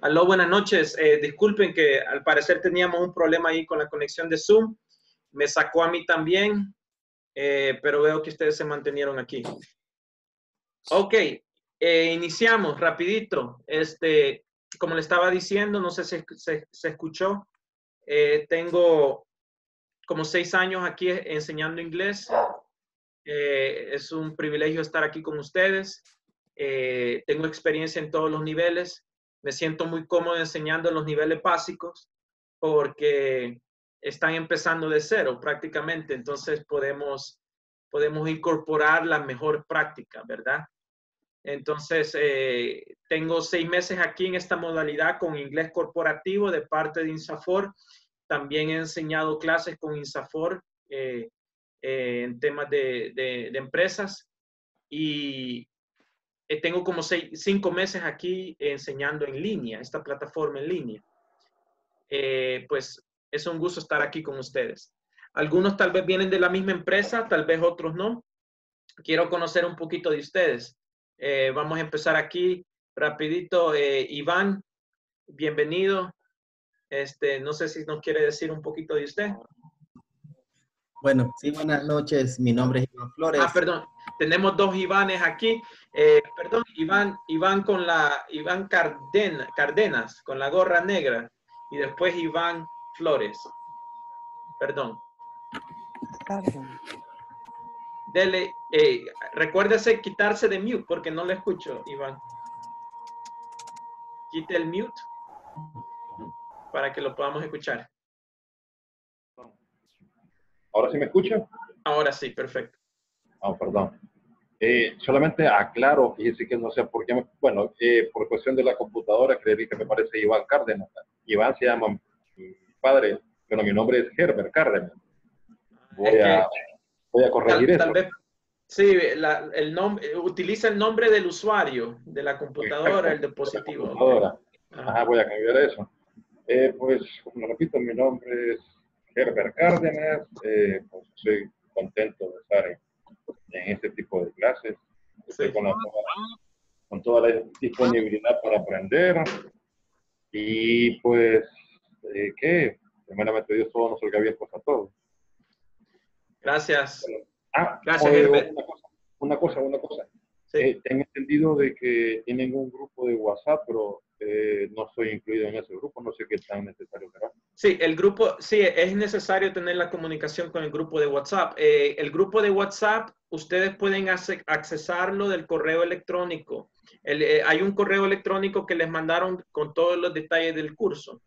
Aló, buenas noches. Eh, disculpen que al parecer teníamos un problema ahí con la conexión de Zoom. Me sacó a mí también, eh, pero veo que ustedes se mantenieron aquí. Ok, eh, iniciamos rapidito. Este, como le estaba diciendo, no sé si se, escuchó, tengo como seis años aquí enseñando inglés. es un privilegio estar aquí con ustedes. tengo experiencia en todos los niveles me siento muy cómodo enseñando los niveles básicos porque están empezando de cero prácticamente, entonces podemos, podemos incorporar la mejor práctica, ¿verdad? Entonces, eh, tengo seis meses aquí en esta modalidad con inglés corporativo de parte de INSAFOR. También he enseñado clases con INSAFOR eh, eh, en temas de, de, empresas y, eh, tengo como seis, cinco meses aquí enseñando en línea, esta plataforma en línea. Pues es un gusto estar aquí con ustedes. Algunos tal vez vienen de la misma empresa, tal vez otros no. Quiero conocer un poquito de ustedes. Vamos a empezar aquí rapidito. Iván, bienvenido. Este, no sé si nos quiere decir un poquito de usted. Bueno, sí, buenas noches. Mi nombre es Iván Flores. Ah, perdón. Tenemos dos Ivanes aquí. Eh, perdón, Iván, Iván con la Iván Cardenas, con la gorra negra. Y después Iván Flores. Perdón. Dele, eh, recuérdese quitarse de mute porque no le escucho, Iván. Quite el mute para que lo podamos escuchar. ¿Ahora sí me escucha? Ahora sí, perfecto. Ah, perdón. Eh, solamente aclaro, fíjese que no sé por qué, bueno, eh, por cuestión de la computadora, creí que me parece Iván Cárdenas. Iván se llama mi padre, pero mi nombre es Herbert Cárdenas. Voy, a, voy a corregir eso. sí, el nombre, utiliza el nombre del usuario de la computadora, el dispositivo. Ajá. voy a cambiar eso. Eh, pues, como repito, mi nombre es Herbert Cárdenas, eh, pues estoy contento de estar en, este tipo de clases. Estoy con, toda la disponibilidad para aprender. Y pues, eh, ¿qué? Primeramente Dios, todo nos salga bien pues a todos. Gracias. ah, Gracias, Herbert. Una cosa, una cosa. Eh, tengo entendido de que tienen un grupo de WhatsApp, pero eh, no soy incluido en ese grupo, no sé qué tan necesario será. Sí, el grupo, sí, es necesario tener la comunicación con el grupo de WhatsApp. Eh, el grupo de WhatsApp, ustedes pueden accesarlo del correo electrónico. Eh, hay un correo electrónico que les mandaron con todos los detalles del curso,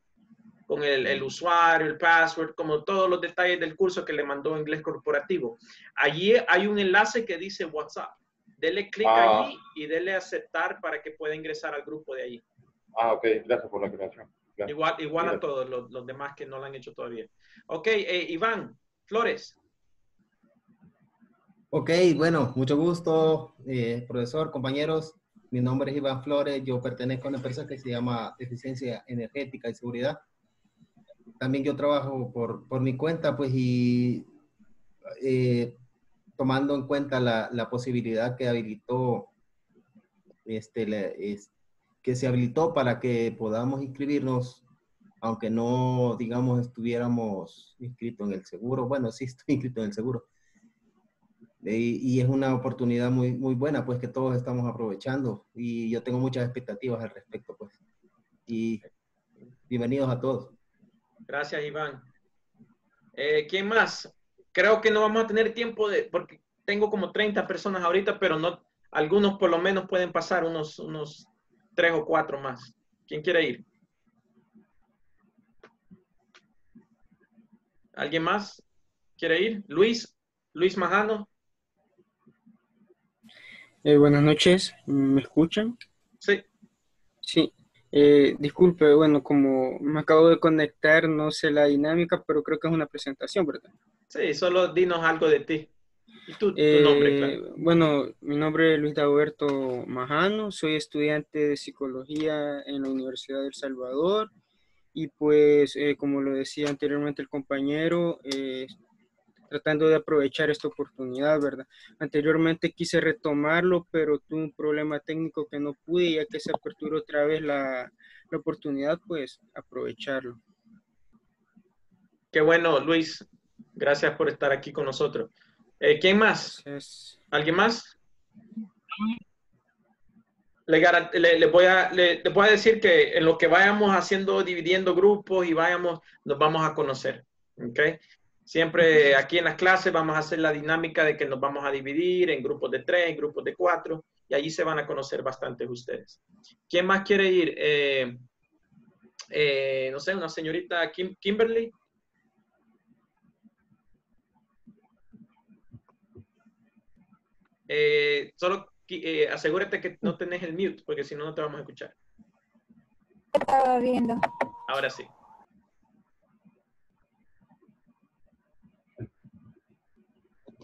con el, el, usuario, el password, como todos los detalles del curso que le mandó Inglés Corporativo. Allí hay un enlace que dice WhatsApp. Dele clic ah. allí y dele aceptar para que pueda ingresar al grupo de allí. Ah, ok, gracias por la aclaración. Igual, igual a todos los, demás que no lo han hecho todavía. Ok, eh, Iván Flores. Ok, bueno, mucho gusto, eh, profesor, compañeros. Mi nombre es Iván Flores, yo pertenezco a una empresa que se llama Eficiencia Energética y Seguridad. También yo trabajo por, por mi cuenta, pues, y eh, tomando en cuenta la, la, posibilidad que habilitó este, este que se habilitó para que podamos inscribirnos, aunque no, digamos, estuviéramos inscritos en el seguro. Bueno, sí estoy inscrito en el seguro. Y, es una oportunidad muy, muy buena, pues, que todos estamos aprovechando. Y yo tengo muchas expectativas al respecto, pues. Y bienvenidos a todos. Gracias, Iván. Eh, ¿Quién más? Creo que no vamos a tener tiempo de, porque tengo como 30 personas ahorita, pero no, algunos por lo menos pueden pasar unos, unos tres o cuatro más. ¿Quién quiere ir? ¿Alguien más quiere ir? Luis, Luis Majano. Eh, buenas noches, ¿me escuchan? Sí. Sí, eh, disculpe, bueno, como me acabo de conectar, no sé la dinámica, pero creo que es una presentación, ¿verdad? Sí, solo dinos algo de ti. Eh, bueno, mi nombre es Luis Dagoberto Majano, soy estudiante de psicología en la Universidad de El Salvador y pues, eh, como lo decía anteriormente el compañero, eh, tratando de aprovechar esta oportunidad, ¿verdad? Anteriormente quise retomarlo, pero tuve un problema técnico que no pude, ya que se aperturó otra vez la, la oportunidad, pues aprovecharlo. Qué bueno, Luis. Gracias por estar aquí con nosotros. Eh, ¿Quién más? ¿Alguien más? Le, voy a, le, voy a decir que en lo que vayamos haciendo, dividiendo grupos y vayamos, nos vamos a conocer. ¿okay? Siempre aquí en las clases vamos a hacer la dinámica de que nos vamos a dividir en grupos de tres, en grupos de cuatro, y allí se van a conocer bastante ustedes. ¿Quién más quiere ir? Eh, eh, no sé, una señorita Kim, Kimberly. Eh, solo eh, asegúrate que no tenés el mute, porque si no, no te vamos a escuchar. Estaba viendo. Ahora sí.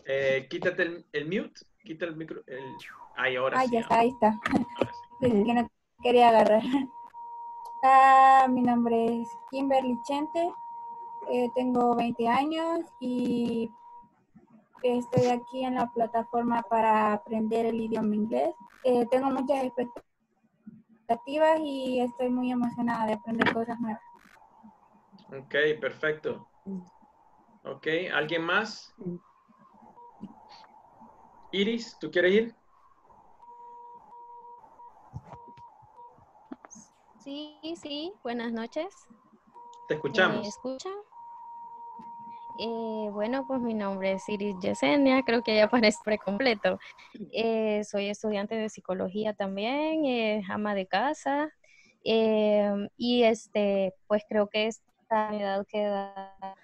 Eh, quítate el, el, mute, quita el micro. El... Ahí, ahora sí. Ya está, ahí está. que no quería agarrar. Ah, mi nombre es Kimberly Chente. Eh, tengo 20 años y Estoy aquí en la plataforma para aprender el idioma inglés. Eh, tengo muchas expectativas y estoy muy emocionada de aprender cosas nuevas. Ok, perfecto. Ok, ¿alguien más? Iris, ¿tú quieres ir? Sí, sí, buenas noches. Te escuchamos. ¿Me escuchan? Eh, bueno, pues mi nombre es Iris Yesenia, creo que ya aparece precompleto. Eh, soy estudiante de psicología también, eh, ama de casa. Em, y este, pues creo que esta unidad que da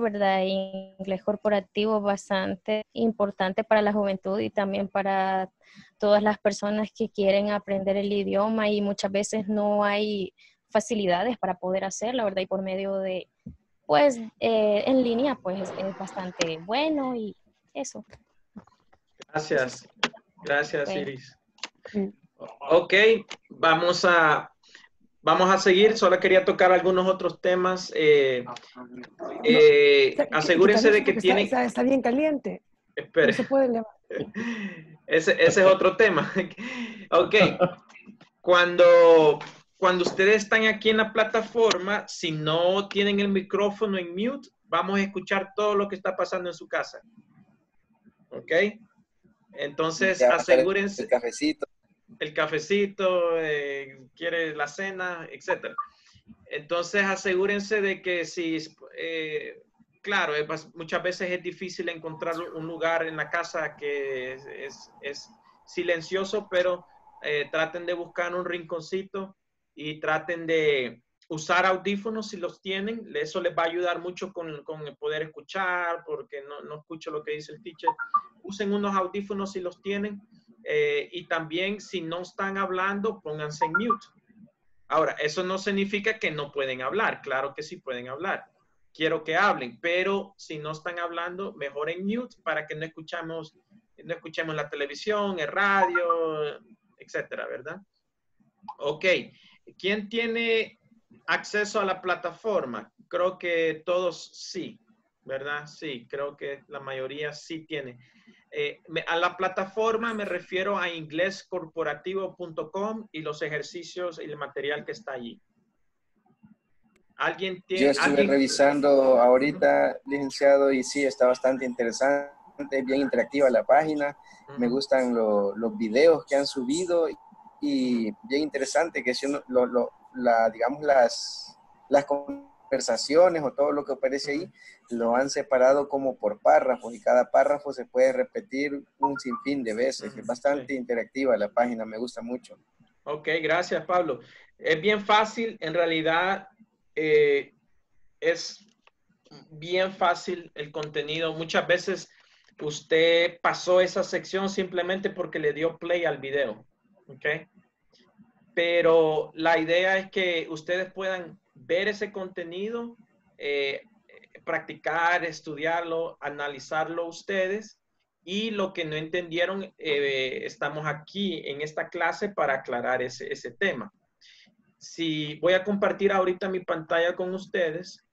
¿verdad? Inglés corporativo bastante importante para la juventud y también para todas las personas que quieren aprender el idioma y muchas veces no hay facilidades para poder hacerlo, ¿verdad? Y por medio de pues eh, en línea pues es bastante bueno y eso. Gracias, gracias Iris. Ok, vamos a, vamos a seguir. Solo quería tocar algunos otros temas. Eh, eh, asegúrense de que tiene... Está, bien caliente. Espere. se puede ese, ese es otro tema. ok. Cuando cuando ustedes están aquí en la plataforma, si no tienen el micrófono en mute, vamos a escuchar todo lo que está pasando en su casa. ¿Ok? Entonces, asegúrense. El cafecito. El cafecito, eh, quiere la cena, etc. Entonces, asegúrense de que si, eh, claro, muchas veces es difícil encontrar un lugar en la casa que es, silencioso, pero eh, traten de buscar un rinconcito y traten de usar audífonos si los tienen. Eso les va a ayudar mucho con, con el poder escuchar, porque no, no, escucho lo que dice el teacher. Usen unos audífonos si los tienen. Eh, y también si no están hablando, pónganse en mute. Ahora, eso no significa que no pueden hablar. Claro que sí pueden hablar. Quiero que hablen, pero si no están hablando, mejor en mute para que no escuchamos, no escuchemos la televisión, el radio, etcétera, ¿verdad? Ok. ¿Quién tiene acceso a la plataforma? Creo que todos sí, ¿verdad? Sí, creo que la mayoría sí tiene. Eh, a la plataforma me refiero a inglescorporativo.com y los ejercicios y el material que está allí. ¿Alguien tiene, Yo estuve revisando ahorita, licenciado, y sí, está bastante interesante, bien interactiva la página. Me gustan los videos que han subido y bien interesante que si uno, lo, la, digamos, las, las conversaciones o todo lo que aparece ahí, lo han separado como por párrafos y cada párrafo se puede repetir un sinfín de veces. Es bastante interactiva la página, me gusta mucho. Ok, gracias Pablo. Es bien fácil, en realidad eh, es bien fácil el contenido. Muchas veces usted pasó esa sección simplemente porque le dio play al video. ¿Ok? Pero la idea es que ustedes puedan ver ese contenido, eh, practicar, estudiarlo, analizarlo ustedes y lo que no entendieron, eh, estamos aquí en esta clase para aclarar ese, ese tema. Si voy a compartir ahorita mi pantalla con ustedes.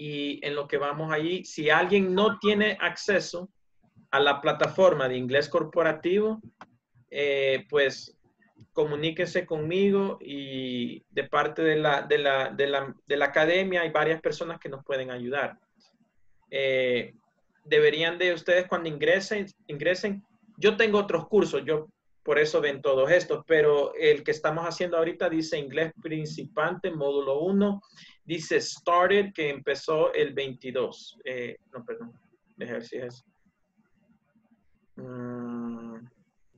y en lo que vamos allí, si alguien no tiene acceso a la plataforma de inglés corporativo, eh, pues comuníquese conmigo y de parte de la, de la, de la, de la academia hay varias personas que nos pueden ayudar. Eh, deberían de ustedes cuando ingresen, ingresen, yo tengo otros cursos, yo por eso ven todos estos, pero el que estamos haciendo ahorita dice inglés principante, módulo 1, dice started, que empezó el 22. Eh, no, perdón, déjame es. Mm,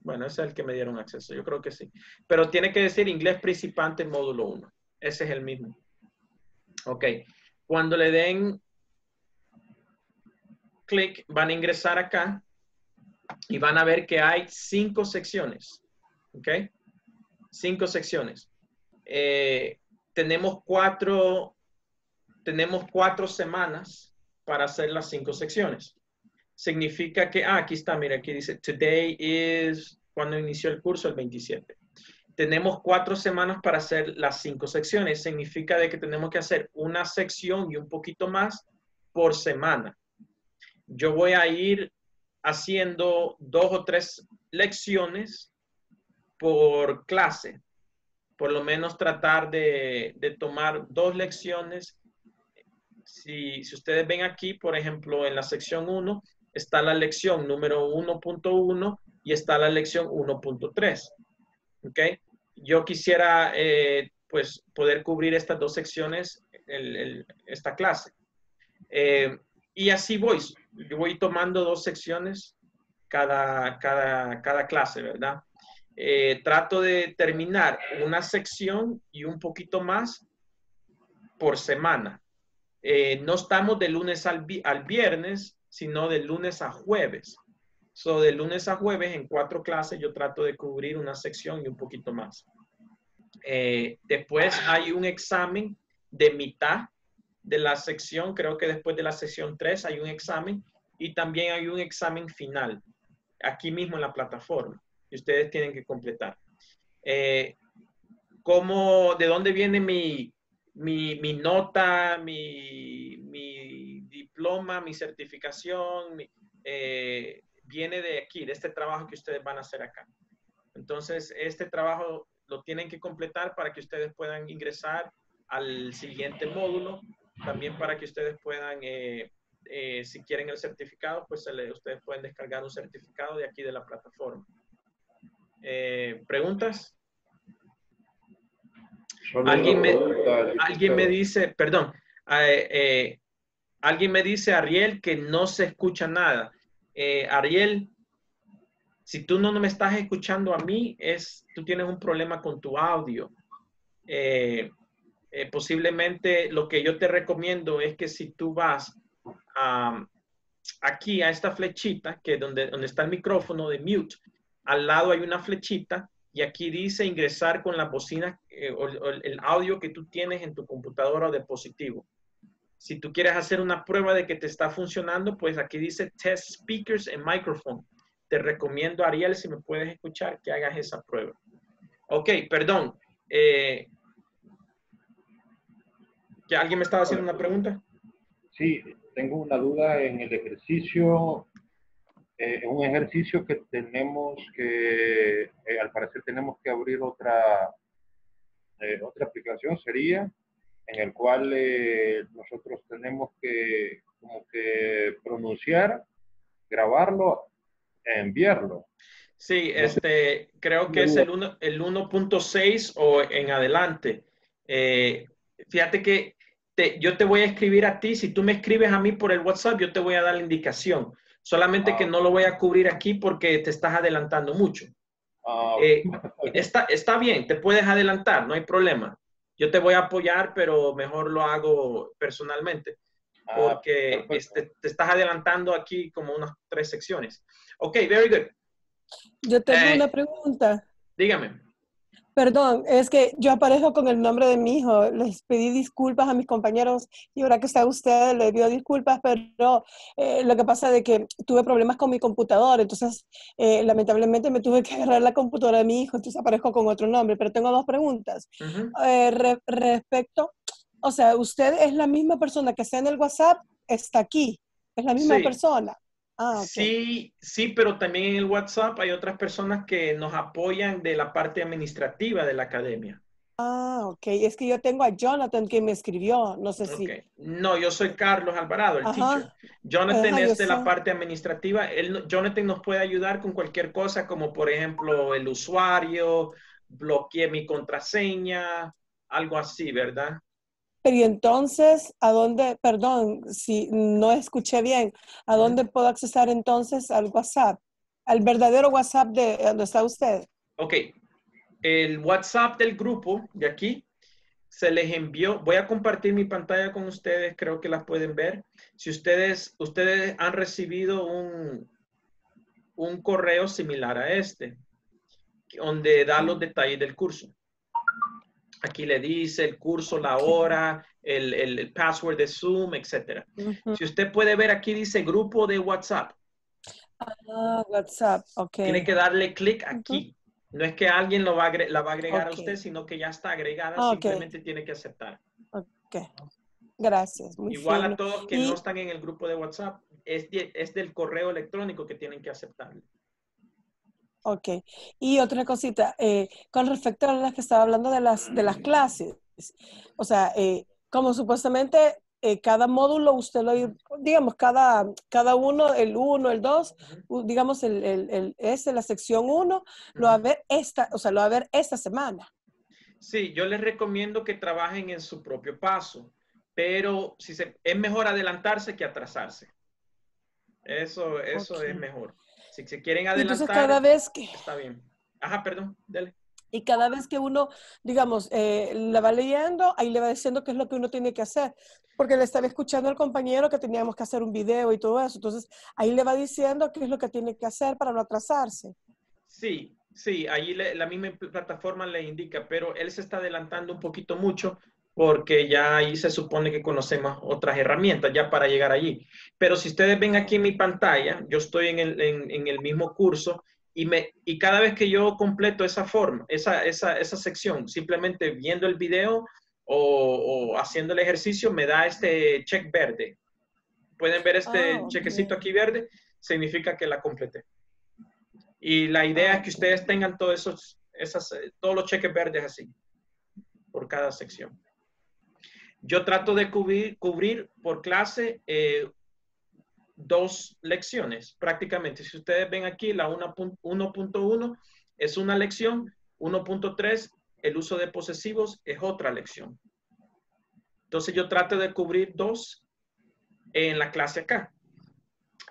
bueno, ese es el que me dieron acceso, yo creo que sí. Pero tiene que decir inglés principante, módulo 1. Ese es el mismo. Ok. Cuando le den clic, van a ingresar acá y van a ver que hay cinco secciones. ¿Ok? Cinco secciones. Eh, tenemos cuatro, tenemos cuatro semanas para hacer las cinco secciones. Significa que, ah, aquí está, mira, aquí dice, today is, cuando inició el curso, el 27. Tenemos cuatro semanas para hacer las cinco secciones. Significa de que tenemos que hacer una sección y un poquito más por semana. Yo voy a ir haciendo dos o tres lecciones por clase. Por lo menos tratar de, tomar dos lecciones. Si, si, ustedes ven aquí, por ejemplo, en la sección 1, está la lección número 1.1 y está la lección 1.3. ¿Ok? Yo quisiera, eh, pues, poder cubrir estas dos secciones, esta clase. Eh, y así voy. Yo voy tomando dos secciones cada, cada, cada clase, ¿verdad? Eh, trato de terminar una sección y un poquito más por semana. No estamos de lunes al, al, viernes, sino de lunes a jueves. So, de lunes a jueves en cuatro clases yo trato de cubrir una sección y un poquito más. Eh, después hay un examen de mitad de la sección, creo que después de la sección 3 hay un examen y también hay un examen final, aquí mismo en la plataforma, que ustedes tienen que completar. Eh, ¿cómo, ¿De dónde viene mi, mi, mi nota, mi, mi, diploma, mi certificación? Eh, viene de aquí, de este trabajo que ustedes van a hacer acá. Entonces, este trabajo lo tienen que completar para que ustedes puedan ingresar al siguiente módulo también para que ustedes puedan, eh, eh, si quieren el certificado, pues ustedes pueden descargar un certificado de aquí de la plataforma. ¿Preguntas? Alguien me, alguien me dice, perdón, alguien me dice, Ariel, que no se escucha nada. Ariel, si tú no me estás escuchando a mí, es, tú tienes un problema con tu audio. Eh, posiblemente lo que yo te recomiendo es que si tú vas aquí a esta flechita, que donde, donde está el micrófono de mute, al lado hay una flechita y aquí dice ingresar con la bocina eh, o, el audio que tú tienes en tu computadora o dispositivo. Si tú quieres hacer una prueba de que te está funcionando, pues aquí dice test speakers and microphone. Te recomiendo, Ariel, si me puedes escuchar, que hagas esa prueba. Ok, perdón. Eh, alguien me estaba haciendo una pregunta? Sí, tengo una duda en el ejercicio, eh, un ejercicio que tenemos que, eh, al parecer tenemos que abrir otra, eh, otra aplicación, sería en el cual nosotros tenemos que como que pronunciar, grabarlo, enviarlo. Sí, este, creo que es el 1.6 o en adelante. fíjate que yo te voy a escribir a ti, si tú me escribes a mí por el WhatsApp, yo te voy a dar la indicación. Solamente que ah. no lo voy a cubrir aquí porque te estás adelantando mucho. Ah, eh, está, está bien, te puedes adelantar, no hay problema. Yo te voy a apoyar, pero mejor lo hago personalmente ah, porque este, te estás adelantando aquí como unas tres secciones. Ok, very good. Yo tengo eh, una pregunta. Dígame. Perdón, es que yo aparezco con el nombre de mi hijo. Les pedí disculpas a mis compañeros y ahora que está usted, le dio disculpas, pero eh, lo que pasa es que tuve problemas con mi computador, entonces eh, lamentablemente me tuve que agarrar la computadora de mi hijo, entonces aparezco con otro nombre. Pero tengo dos preguntas. Eh, respecto O sea, usted es la misma persona que está en el WhatsApp, está aquí. Es la misma Sí. persona. Ah, ok. Sí, sí, pero también en el WhatsApp hay otras personas que nos apoyan de la parte administrativa de la academia. Ah, ok. Es que yo tengo a Jonathan que me escribió. No sé si. No, yo soy Carlos Alvarado, el Ajá. teacher. Jonathan Ajá, es de la sé. parte administrativa. Él, Jonathan nos puede ayudar con cualquier cosa, como por ejemplo el usuario, bloqueé mi contraseña, algo así, ¿verdad? Pero y entonces, ¿a dónde, perdón, si no escuché bien, ¿a dónde puedo accesar entonces al WhatsApp? Al verdadero WhatsApp de donde está usted. Ok, el WhatsApp del grupo de aquí se les envió. Voy a compartir mi pantalla con ustedes, creo que las pueden ver. Si ustedes, ustedes han recibido un, un correo similar a este, donde da los detalles del curso. Aquí le dice el curso, la hora, el, el, el password de Zoom, etc. Si usted puede ver, aquí dice grupo de WhatsApp. Ah, WhatsApp, ok. Tiene que darle clic aquí. No es que alguien lo va a la va a agregar a usted, sino que ya está agregada, Ah, simplemente tiene que aceptar. Ok. Gracias. Muy Igual fino. a todos que Y- no están en el grupo de WhatsApp, es, de- es del correo electrónico que tienen que aceptar. Ok. Y otra cosita, eh, con respecto a las que estaba hablando de las, de las clases, o sea, eh, como supuestamente eh, cada módulo usted lo, digamos, cada, cada uno, el uno, el dos, u- digamos, el, el, el este, la sección uno, lo va a ver esta, o sea, lo va a ver esta semana. Sí, yo les recomiendo que trabajen en su propio paso, pero si se, es mejor adelantarse que atrasarse. Eso, eso es mejor. Si se quieren Y entonces adelantar, cada vez que, está bien. Ajá, perdón, dale. y cada vez que uno, digamos, eh, la va leyendo, ahí le va diciendo qué es lo que uno tiene que hacer. Porque le estaba escuchando al compañero que teníamos que hacer un video y todo eso. Entonces, ahí le va diciendo qué es lo que tiene que hacer para no atrasarse. Sí, sí, ahí le- la misma pl- plataforma le indica, pero él se está adelantando un poquito mucho porque ya ahí se supone que conocemos otras herramientas ya para llegar allí. Pero si ustedes ven aquí en mi pantalla, yo estoy en el, en, en el mismo curso y, me, y cada vez que yo completo esa forma, esa, esa, esa sección, simplemente viendo el video o, o haciendo el ejercicio, me da este check verde. Pueden ver este ok. chequecito aquí verde, significa que la completé. Y la idea es que ustedes tengan todos esos, esas, eh, todos los cheques verdes así, por cada sección. Yo trato de cubrir, por clase eh, dos lecciones, prácticamente. Si ustedes ven aquí, la 1.1 es una lección, 1.3, el uso de posesivos, es otra lección. Entonces yo trato de cubrir dos en la clase acá.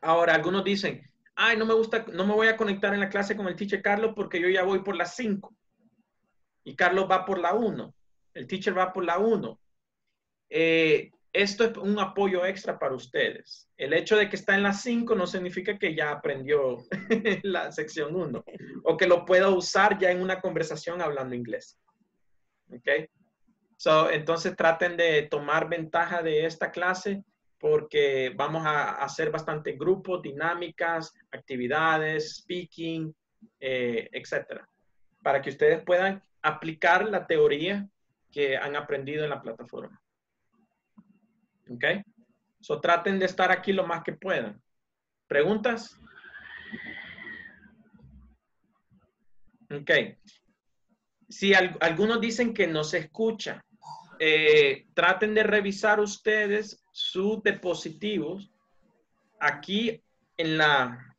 Ahora, algunos dicen, ay, no me gusta, no me voy a conectar en la clase con el teacher Carlos porque yo ya voy por la 5 y Carlos va por la 1. El teacher va por la 1. Eh, esto es un apoyo extra para ustedes. El hecho de que está en la 5 no significa que ya aprendió la sección 1 o que lo pueda usar ya en una conversación hablando inglés. ¿Ok? So, entonces traten de tomar ventaja de esta clase porque vamos a hacer bastante grupos, dinámicas, actividades, speaking, eh, etcétera, para que ustedes puedan aplicar la teoría que han aprendido en la plataforma. ¿Ok? So, traten de estar aquí lo más que puedan. ¿Preguntas? Ok. Si al- algunos dicen que no se escucha, eh, traten de revisar ustedes sus dispositivos aquí en la,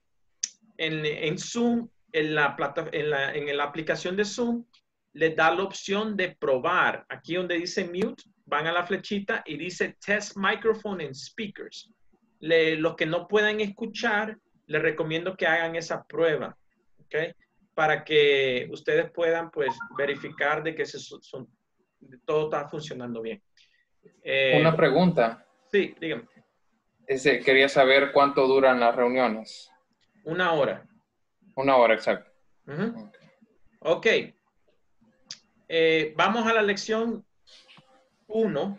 en, en Zoom, en la, plata, en, la, en la aplicación de Zoom, les da la opción de probar. Aquí donde dice mute, van a la flechita y dice test microphone and speakers. Le, los que no puedan escuchar, les recomiendo que hagan esa prueba, ¿ok? Para que ustedes puedan, pues, verificar de que se, son, todo está funcionando bien. Eh, Una pregunta. Sí, dígame. Ese, quería saber cuánto duran las reuniones. Una hora. Una hora, exacto. Uh -huh. Ok. Eh, vamos a la lección 1.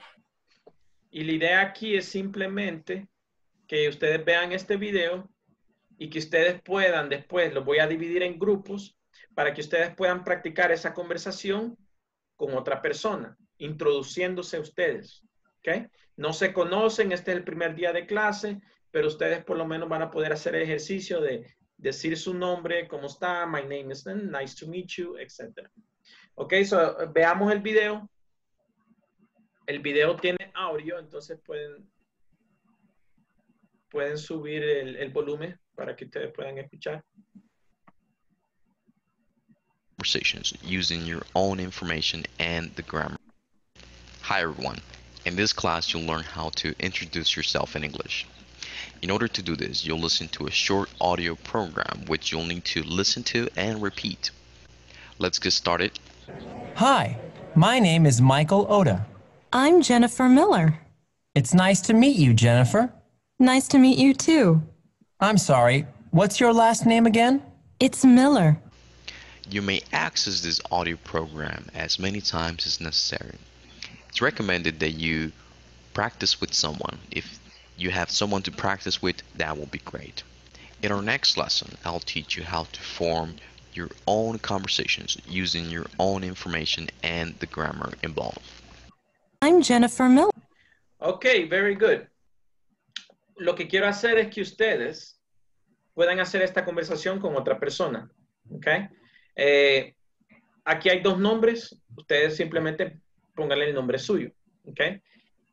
Y la idea aquí es simplemente que ustedes vean este video y que ustedes puedan después, lo voy a dividir en grupos para que ustedes puedan practicar esa conversación con otra persona, introduciéndose ustedes. ¿Ok? No se conocen, este es el primer día de clase, pero ustedes por lo menos van a poder hacer el ejercicio de decir su nombre, cómo está, my name is, nice to meet you, etc. Ok, so veamos el video. El video tiene audio, entonces pueden, pueden subir el, el volumen para que ustedes puedan escuchar. conversations using your own information and the grammar. Hi everyone. In this class, you'll learn how to introduce yourself in English. In order to do this, you'll listen to a short audio program which you'll need to listen to and repeat. Let's get started. Hi, my name is Michael Oda. I'm Jennifer Miller. It's nice to meet you, Jennifer. Nice to meet you too. I'm sorry, what's your last name again? It's Miller. You may access this audio program as many times as necessary. It's recommended that you practice with someone. If you have someone to practice with, that will be great. In our next lesson, I'll teach you how to form your own conversations using your own information and the grammar involved. I'm Jennifer Miller. Ok, very good. Lo que quiero hacer es que ustedes puedan hacer esta conversación con otra persona. Ok. Eh, aquí hay dos nombres. Ustedes simplemente pónganle el nombre suyo. Ok.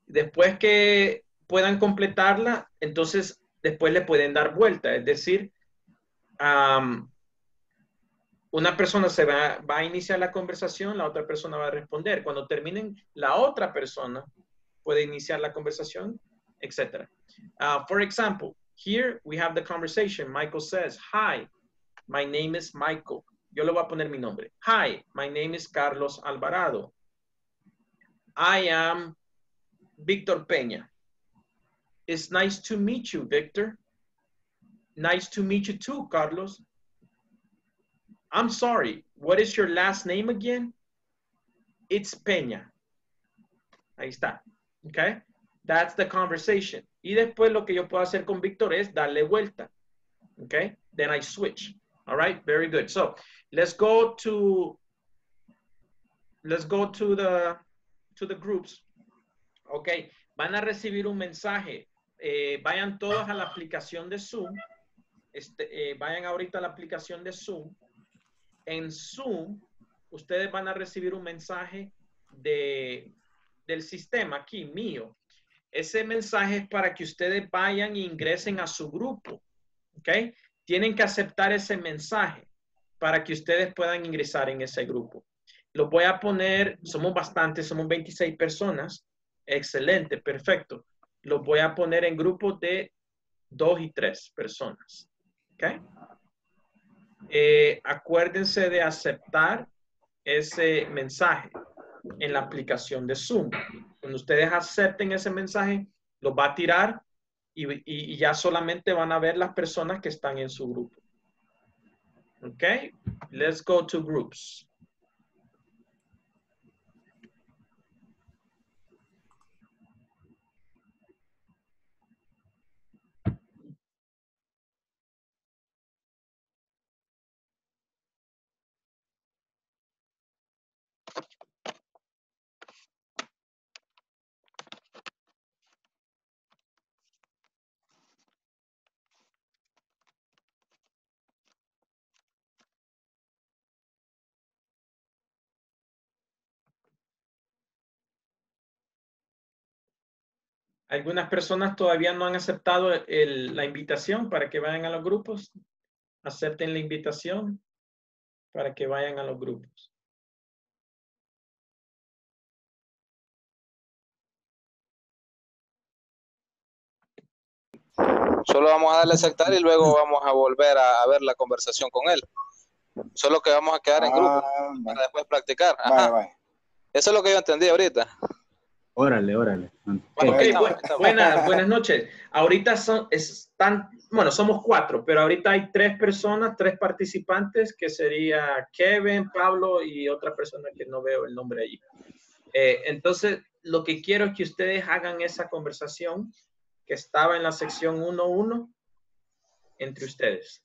Después que puedan completarla, entonces después le pueden dar vuelta. Es decir, una persona se va, va, a iniciar la conversación, la otra persona va a responder. Cuando terminen, la otra persona puede iniciar la conversación, etc. Uh, for example, here we have the conversation. Michael says, hi, my name is Michael. Yo le voy a poner mi nombre. Hi, my name is Carlos Alvarado. I am Victor Peña. It's nice to meet you, Victor. Nice to meet you too, Carlos. I'm sorry, what is your last name again? It's Peña. Ahí está. Okay? That's the conversation. Y después lo que yo puedo hacer con Víctor es darle vuelta. Okay? Then I switch. All right? Very good. So, let's go to let's go to the to the groups. Okay. Van a recibir un mensaje. Eh, vayan todos a la aplicación de Zoom. Este, eh, vayan ahorita a la aplicación de Zoom en Zoom, ustedes van a recibir un mensaje de, del sistema aquí, mío. Ese mensaje es para que ustedes vayan e ingresen a su grupo. ¿Ok? Tienen que aceptar ese mensaje para que ustedes puedan ingresar en ese grupo. Lo voy a poner, somos bastantes, somos 26 personas. Excelente, perfecto. Lo voy a poner en grupos de dos y tres personas. ¿Ok? Eh, acuérdense de aceptar ese mensaje en la aplicación de Zoom. Cuando ustedes acepten ese mensaje, lo va a tirar y, y, y ya solamente van a ver las personas que están en su grupo. Ok, let's go to groups. Algunas personas todavía no han aceptado el, la invitación para que vayan a los grupos. Acepten la invitación para que vayan a los grupos. Solo vamos a darle a aceptar y luego vamos a volver a, a ver la conversación con él. Solo que vamos a quedar en grupo Ah, para después practicar. Ajá. Eso es lo que yo entendí ahorita. Órale, órale. Bueno, Ok, ahí estamos, bu- buenas, buenas noches. Ahorita son, están, bueno, somos cuatro, pero ahorita hay tres personas, tres participantes, que sería Kevin, Pablo y otra persona que no veo el nombre allí. Eh, entonces, lo que quiero es que ustedes hagan esa conversación que estaba en la sección 1.1 entre ustedes.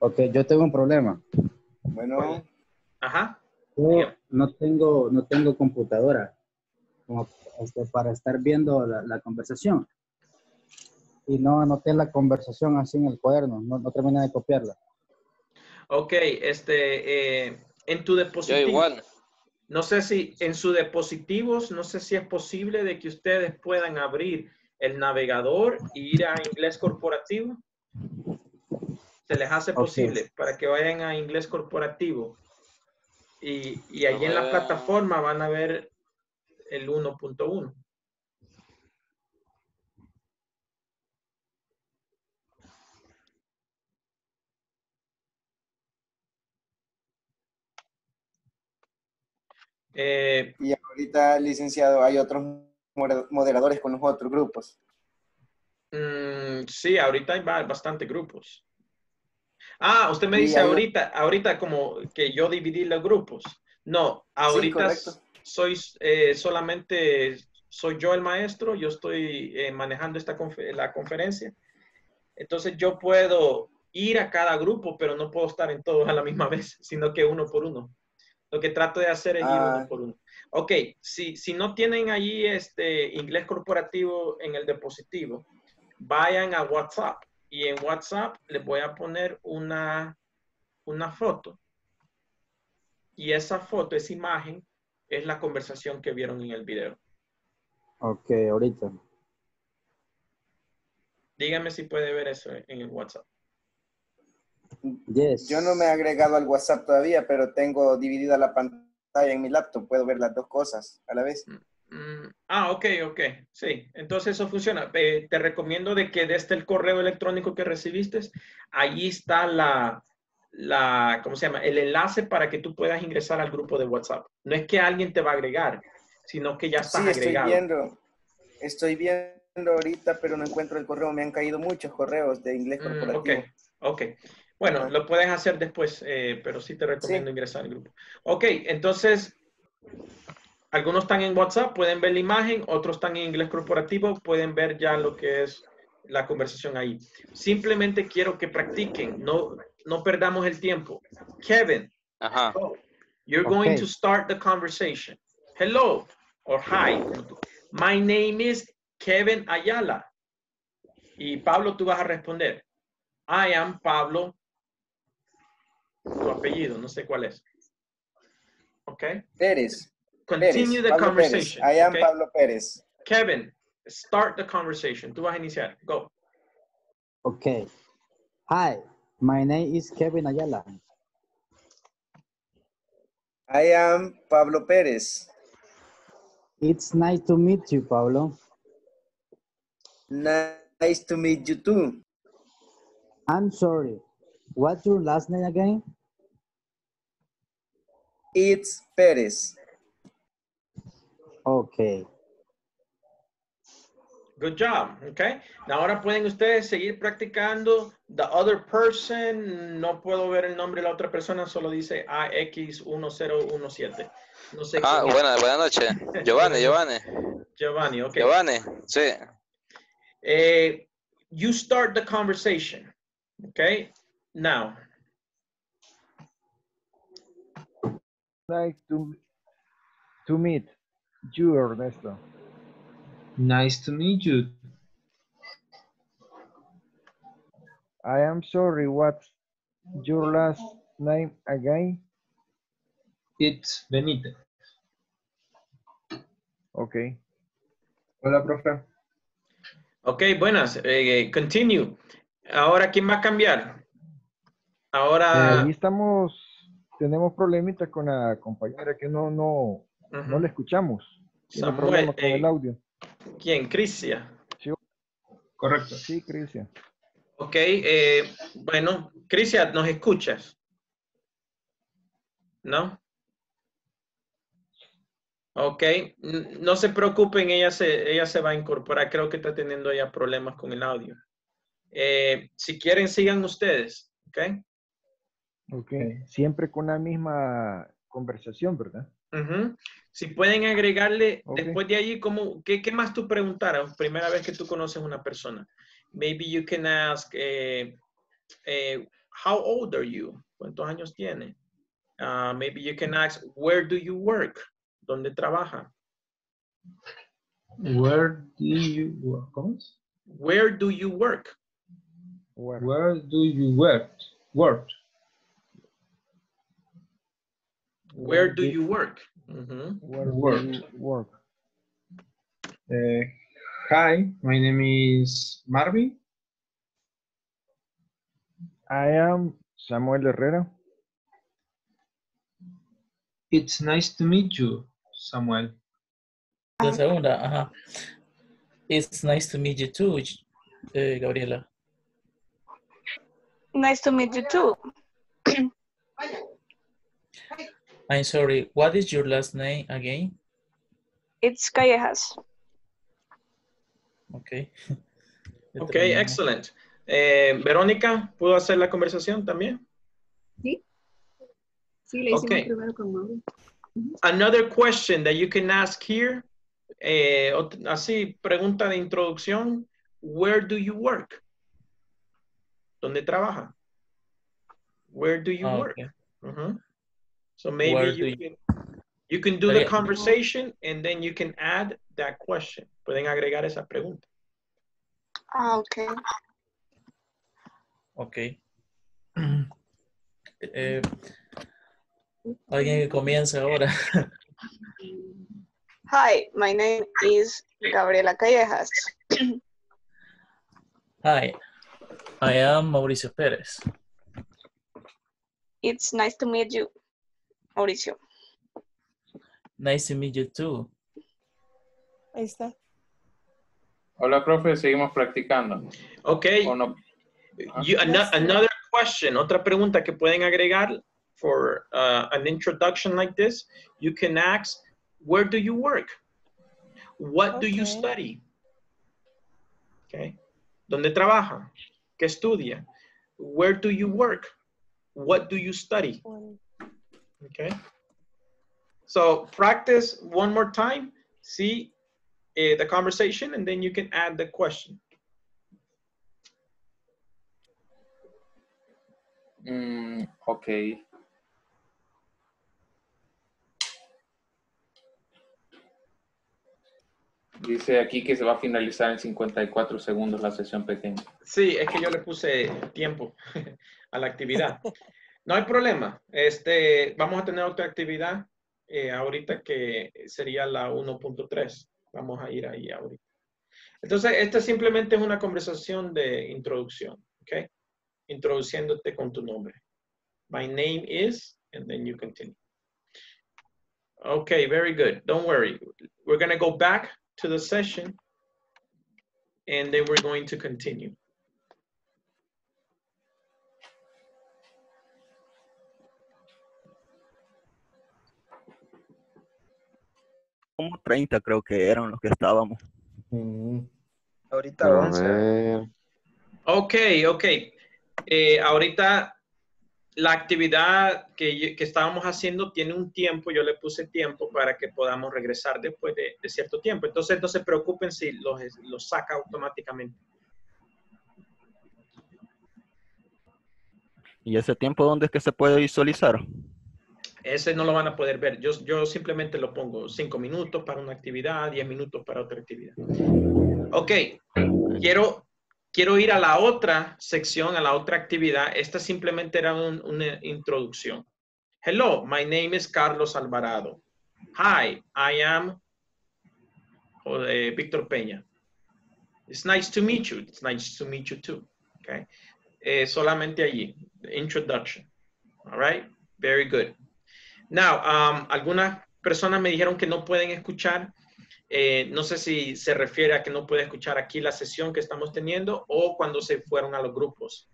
Ok, yo tengo un problema. Bueno, Ajá. Yo no tengo, no tengo computadora. Como este, para estar viendo la, la conversación. Y no anoté la conversación así en el cuaderno, no, no terminé de copiarla. Ok, este, eh, en tu dispositivo. igual. No sé si en sus dispositivos, no sé si es posible de que ustedes puedan abrir el navegador e ir a inglés corporativo. Se les hace posible para que vayan a inglés corporativo. Y, y allí en la Ah. plataforma van a ver el 1.1. Eh, Y ahorita, licenciado, hay otros moder- moderadores con los otros grupos. Mm, sí, ahorita hay ba- bastante grupos. Ah, usted me dice ahorita, ahorita como que yo dividí los grupos. No, ahorita. Soy eh, solamente, soy yo el maestro, yo estoy eh, manejando esta confe- la conferencia. Entonces yo puedo ir a cada grupo, pero no puedo estar en todos a la misma vez, sino que uno por uno. Lo que trato de hacer es ir Ah. uno por uno. Ok, si, si no tienen allí este inglés corporativo en el dispositivo, vayan a WhatsApp y en WhatsApp les voy a poner una, una foto. Y esa foto, esa imagen, es la conversación que vieron en el video. Ok, ahorita. Díganme si puede ver eso en el WhatsApp. Yes. Yo no me he agregado al WhatsApp todavía, pero tengo dividida la pantalla en mi laptop. Puedo ver las dos cosas a la vez. Mm, ah, ok, ok. Sí, entonces eso funciona. Eh, te recomiendo de que desde el correo electrónico que recibiste, allí está la, la, ¿cómo se llama? El enlace para que tú puedas ingresar al grupo de WhatsApp. No es que alguien te va a agregar, sino que ya estás Sí, estoy agregado. viendo. Estoy viendo ahorita, pero no encuentro el correo. Me han caído muchos correos de inglés Mm, ok, corporativo. ok. Bueno, lo puedes hacer después, eh, pero sí te recomiendo ingresar al grupo. Ok, entonces, algunos están en WhatsApp, pueden ver la imagen, otros están en inglés corporativo, pueden ver ya lo que es la conversación ahí. Simplemente quiero que practiquen, no, no perdamos el tiempo. Kevin, Ajá. you're going to start the conversation. Hello or hi. My name is Kevin Ayala. Y Pablo, tú vas a responder. I am Pablo. Tu apellido, no sé cuál es. Okay. Pérez. Continue Pérez, the Pablo Pérez. conversation. I am okay? Pablo Pérez. Kevin, start the conversation. Tú vas a iniciar. Go. Okay. Hi, my name is Kevin Ayala. I am Pablo Pérez. It's nice to meet you, Pablo. Nice to meet you too. I'm sorry. What's your last name again? It's Pérez. Okay. Good job. Okay. Ahora pueden ustedes seguir practicando. The other person, no puedo ver el nombre de la otra persona, solo dice AX1017. No sé Ah, buenas, buenas noches. Giovanni, Giovanni. Giovanni, okay. Giovanni, sí. Eh, you start the conversation. Okay. Now. Nice to, to meet you, Ernesto. Nice to meet you. I am sorry, what's your last name again? It's Benítez. Okay. Hola, profe. Ok, buenas. Eh, continue. Ahora, ¿quién va a cambiar? Eh, Ahora, ahí estamos, tenemos problemitas con la compañera que no, no, no la escuchamos. Samuel, con eh, el audio. ¿Quién? Crisia. Correcto. Sí, Cristian. Ok, eh, bueno, Crisia, ¿nos escuchas? ¿No? Ok, no se preocupen, ella se, ella se va a incorporar. Creo que está teniendo ya problemas con el audio. Eh, si quieren, sigan ustedes. Ok. Ok. Siempre con la misma conversación, ¿verdad? Si pueden agregarle, después de ahí, ¿cómo, qué, ¿qué más tú preguntaras? Primera vez que tú conoces a una persona. Maybe you can ask, eh, eh, how old are you? ¿Cuántos años tiene? Uh, maybe you can ask, where do you work? ¿Dónde trabaja? Where do you work? Where do you work? Where do you work? Work. Where do you work? Mhm. Where do Work. you work? Uh, hi, my name is Marvin. I am Samuel Herrera. It's nice to meet you, Samuel. La segunda, ajá. It's nice to meet you too, eh, Gabriela. Nice to meet you too. I'm sorry, what is your last name again? It's Callejas. Okay. Ok, excellent. Eh, Verónica, ¿pudo hacer la conversación también? Sí. Sí, le hicimos Okay. primero con Mauro. Another question that you can ask here, eh, así, pregunta de introducción. Where do you work? ¿Dónde trabaja? Where do you Ah, work? okay. Mhm. So maybe you you- can, you can do the conversation and then you can add that question. Pueden agregar esa pregunta. Ah, okay. Ok. Eh, alguien que comience ahora. Hi, my name is Gabriela Callejas. Hi, I am Mauricio Pérez. It's nice to meet you, Mauricio. Nice to meet you too. Ahí está. Hola, profe, seguimos practicando. Ok. No? You- ano- another question, otra pregunta que pueden agregar for uh, an introduction like this, you can ask, where do you work? What do you study? Okay. ¿Dónde trabaja? ¿Qué estudia? Where do you work? What do you study? Okay. So practice one more time, see eh, the conversation, and then you can add the question. Mm, ok. Dice aquí que se va a finalizar en 54 segundos la sesión pequeña. Sí, es que yo le puse tiempo a la actividad. No hay problema. Este, vamos a tener otra actividad eh, ahorita que sería la 1.3. Vamos a ir ahí ahorita. Entonces, esta simplemente es una conversación de introducción, ¿ok? Introduciéndote con tu nombre. My name is, and then you continue. Okay, very good. Don't worry. We're going to go back to the session and then we're going to continue. Como 30 creo que eran los que estábamos. Ahorita A 11. Ok, ok. Eh, ahorita la actividad que, estábamos haciendo tiene un tiempo, yo le puse tiempo para que podamos regresar después de, de cierto tiempo. Entonces no se preocupen si los, los saca automáticamente. ¿Y ese tiempo dónde es que se puede visualizar? Ese no lo van a poder ver. Yo, yo simplemente lo pongo cinco minutos para una actividad, diez minutos para otra actividad. Ok, quiero, quiero ir a la otra sección, a la otra actividad. Esta simplemente era un- una introducción. Hello, my name is Carlos Alvarado. Hi, I am eh, Víctor Peña. It's nice to meet you. It's nice to meet you too. Okay. Eh, solamente allí. Introduction. All right. Very good. Now, um, algunas personas me dijeron que no pueden escuchar. eh, no sé si se refiere a que no puede escuchar aquí la sesión que estamos teniendo o cuando se fueron a los grupos.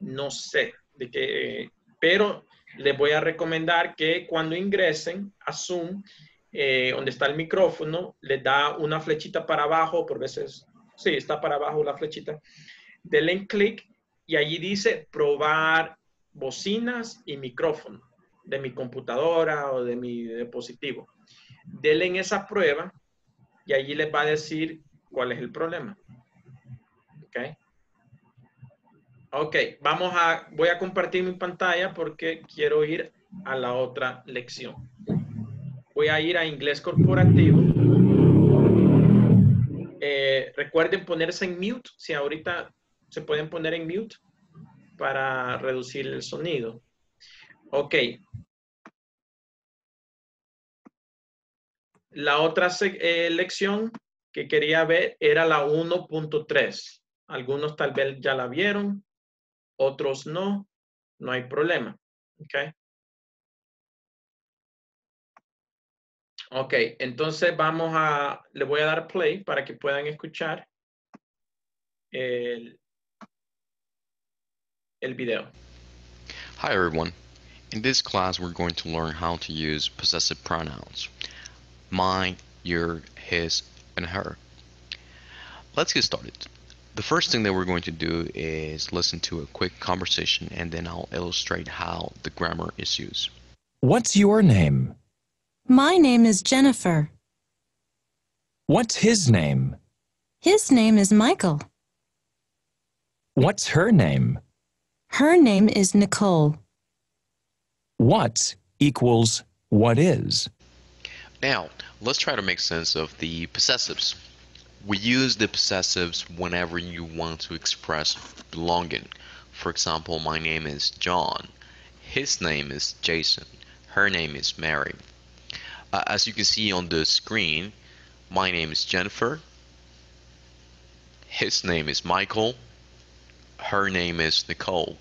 No sé de qué, pero les voy a recomendar que cuando ingresen a Zoom, eh, donde está el micrófono, les da una flechita para abajo, por veces, sí, está para abajo la flechita. Denle en clic y allí dice probar bocinas y micrófono de mi computadora o de mi dispositivo. Denle en esa prueba y allí les va a decir cuál es el problema. ¿Ok? Ok, vamos a, voy a compartir mi pantalla porque quiero ir a la otra lección. Voy a ir a inglés corporativo. Eh, recuerden ponerse en mute, si ahorita se pueden poner en mute para reducir el sonido. Ok. La otra eh, lección que quería ver era la 1.3. Algunos tal vez ya la vieron, otros no, no hay problema. Ok. Ok, entonces vamos a, le voy a dar play para que puedan escuchar el, el video. Hi everyone. In this class we're going to learn how to use possessive pronouns. My, your, his, and her. Let's get started. The first thing that we're going to do is listen to a quick conversation and then I'll illustrate how the grammar is used. What's your name? My name is Jennifer. What's his name? His name is Michael. What's her name? Her name is Nicole. What equals what is? Now, let's try to make sense of the possessives. We use the possessives whenever you want to express belonging. For example, my name is John. His name is Jason. Her name is Mary. Uh, as you can see on the screen, my name is Jennifer. His name is Michael. Her name is Nicole.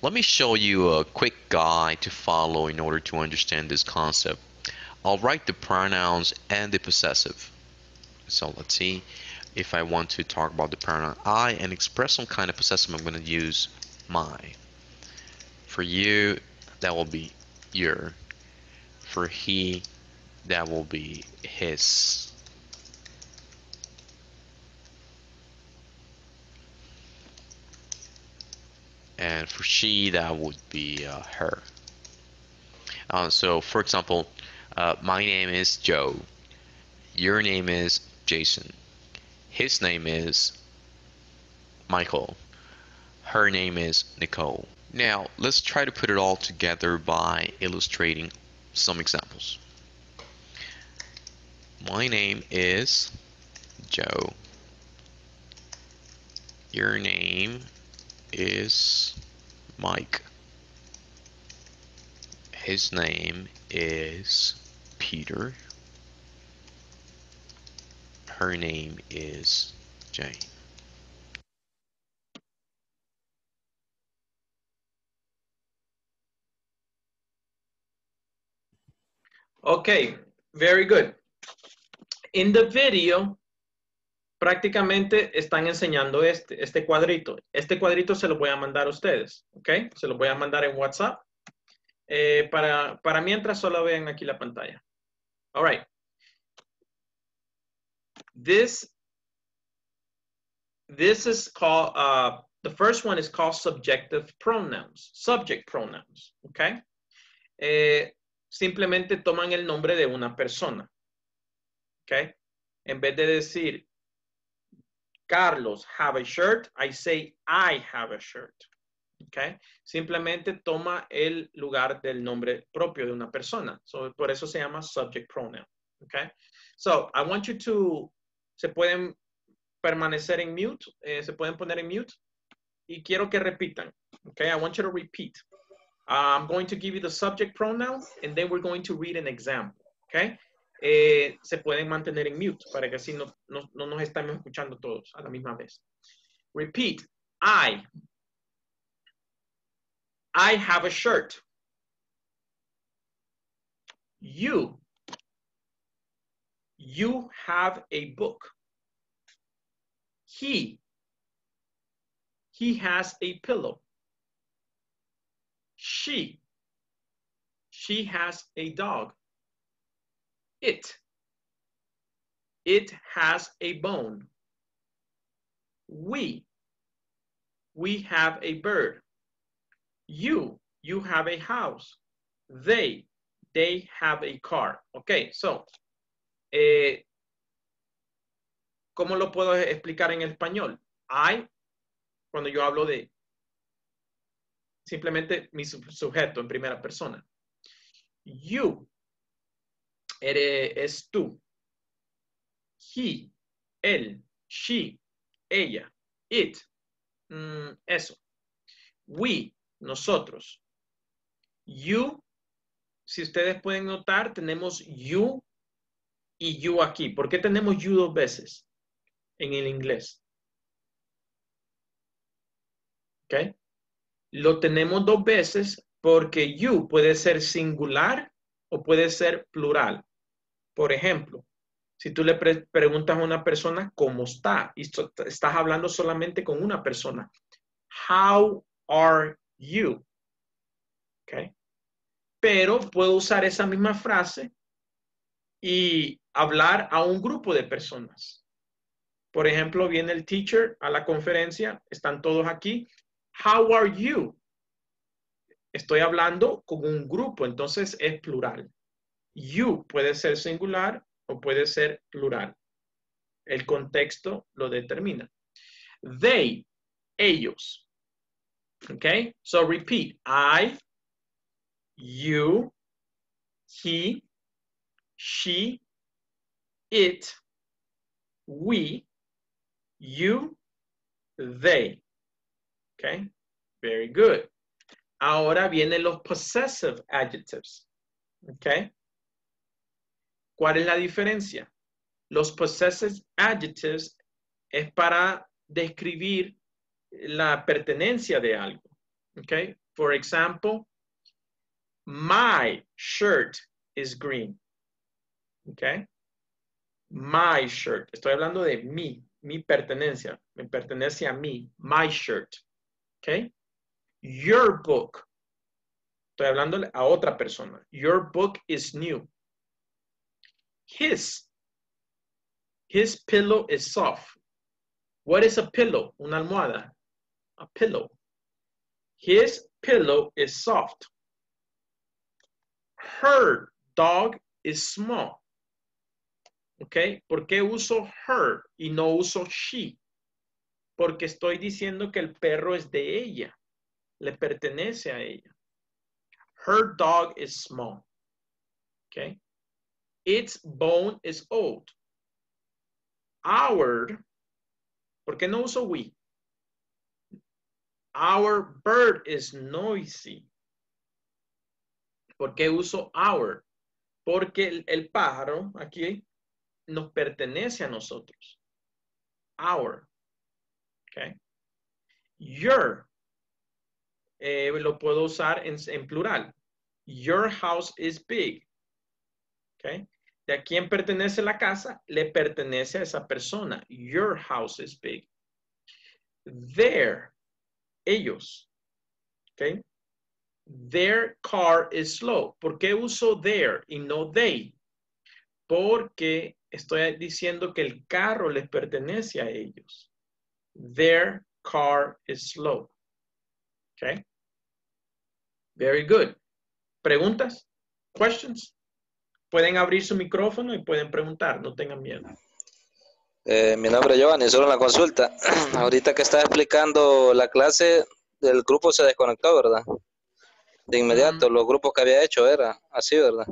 Let me show you a quick guide to follow in order to understand this concept. I'll write the pronouns and the possessive. So let's see if I want to talk about the pronoun I and express some kind of possessive, I'm going to use my. For you, that will be your for he, that will be his. And for she, that would be uh, her. Uh, so, for example, uh, my name is Joe. Your name is Jason. His name is Michael. Her name is Nicole. Now, let's try to put it all together by illustrating some examples. My name is Joe. Your name is Mike. His name is Peter. Her name is Jane. Okay, very good. In the video, prácticamente están enseñando este, este cuadrito. Este cuadrito se lo voy a mandar a ustedes, ¿ok? Se lo voy a mandar en WhatsApp. Eh, para, mientras solo vean aquí la pantalla. All right. This, this is called, uh, the first one is called subjective pronouns, subject pronouns, okay? Eh, simplemente toman el nombre de una persona. ¿Ok? En vez de decir, Carlos have a shirt, I say, I have a shirt. Okay? Simplemente toma el lugar del nombre propio de una persona. So, por eso se llama subject pronoun. Okay? So, I want you to, se pueden permanecer en mute, eh, se pueden poner en mute. Y quiero que repitan. Okay? I want you to repeat. I'm going to give you the subject pronoun and then we're going to read an example, okay? Eh, se pueden mantener en mute para que así no, no, no nos estamos escuchando todos a la misma vez. Repeat, I. I have a shirt. You. You have a book. He. He has a pillow. She. She has a dog. It. It has a bone. We. We have a bird. You. You have a house. They. They have a car. Okay, so. Eh, ¿Cómo lo puedo explicar en español? I, cuando yo hablo de simplemente mi sujeto en primera persona. You eres, es tú. he, él, she, ella, it, mm, eso. We, nosotros. You, si ustedes pueden notar, tenemos you y you aquí. ¿Por qué tenemos you dos veces en el inglés? ¿Ok? Lo tenemos dos veces porque you puede ser singular o puede ser plural. Por ejemplo, si tú le preguntas a una persona cómo está y estás hablando solamente con una persona. How are you? Okay. Pero puedo usar esa misma frase y hablar a un grupo de personas. Por ejemplo, viene el teacher a la conferencia, están todos aquí. How are you? Estoy hablando con un grupo, entonces es plural. You puede ser singular o puede ser plural. El contexto lo determina. They, ellos. Okay, so repeat. I, you, he, she, it, we, you, they. Okay, very good. Ahora vienen los possessive adjectives. Okay. ¿Cuál es la diferencia? Los possessive adjectives es para describir la pertenencia de algo. Okay. For example, my shirt is green. Okay. My shirt. Estoy hablando de mí, mi pertenencia. Me pertenece a mí. My shirt. Okay. Your book. Estoy hablando a otra persona. Your book is new. His. His pillow is soft. What is a pillow? Una almohada. A pillow. His pillow is soft. Her dog is small. ¿Ok? ¿Por qué uso her y no uso she? Porque estoy diciendo que el perro es de ella. Le pertenece a ella. Her dog is small. ¿Ok? Its bone is old. Our, ¿por qué no uso we? Our bird is noisy. ¿Por qué uso our? Porque el, pájaro aquí nos pertenece a nosotros. Our. Okay. Your. Eh, lo puedo usar en, en, plural. Your house is big. Okay. ¿De a quién pertenece la casa? Le pertenece a esa persona. Your house is big. Their. Ellos. Okay. Their car is slow. ¿Por qué uso their y no they? Porque estoy diciendo que el carro les pertenece a ellos. Their car is slow. Okay. Very good. ¿Preguntas? Questions? Pueden abrir su micrófono y pueden preguntar, no tengan miedo. Eh, mi nombre es Giovanni, solo una consulta. Ahorita que estaba explicando la clase, el grupo se desconectó, ¿verdad? De inmediato, los grupos que había hecho era así, ¿verdad?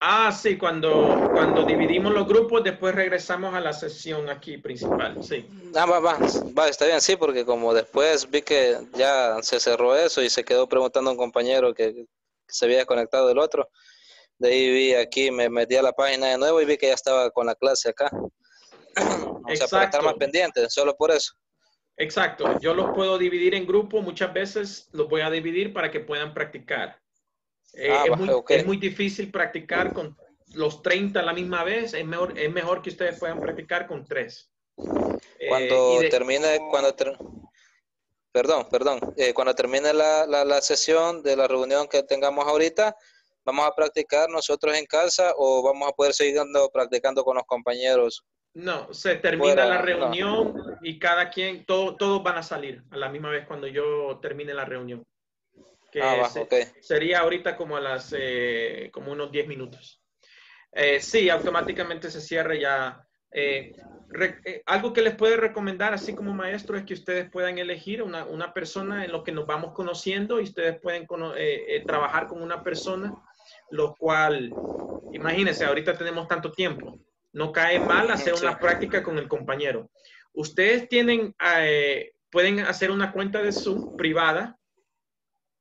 Ah, sí, cuando, cuando dividimos los grupos, después regresamos a la sesión aquí principal, sí. Ah, va, va, va, está bien, sí, porque como después vi que ya se cerró eso y se quedó preguntando a un compañero que, se había desconectado del otro, de ahí vi aquí, me metí a la página de nuevo y vi que ya estaba con la clase acá. o sea, para estar más pendiente, solo por eso. Exacto, yo los puedo dividir en grupos, muchas veces los voy a dividir para que puedan practicar. Eh, ah, es, muy, difícil practicar con los 30 a la misma vez. Es mejor, es mejor que ustedes puedan practicar con tres. Cuando eh, termine, cuando perdón, perdón, eh, cuando termine la, la, sesión de la reunión que tengamos ahorita, ¿vamos a practicar nosotros en casa o vamos a poder seguir practicando con los compañeros? No, se termina la reunión y cada quien, todo, todos van a salir a la misma vez cuando yo termine la reunión que ah, sería ahorita como a las, eh, como unos 10 minutos. Eh, sí, automáticamente se cierra ya. Eh, algo que les puede recomendar, así como maestro, es que ustedes puedan elegir una, una persona en lo que nos vamos conociendo y ustedes pueden trabajar con una persona, lo cual, imagínense, ahorita tenemos tanto tiempo. No cae mal hacer una práctica con el compañero. Ustedes tienen, eh, pueden hacer una cuenta de Zoom privada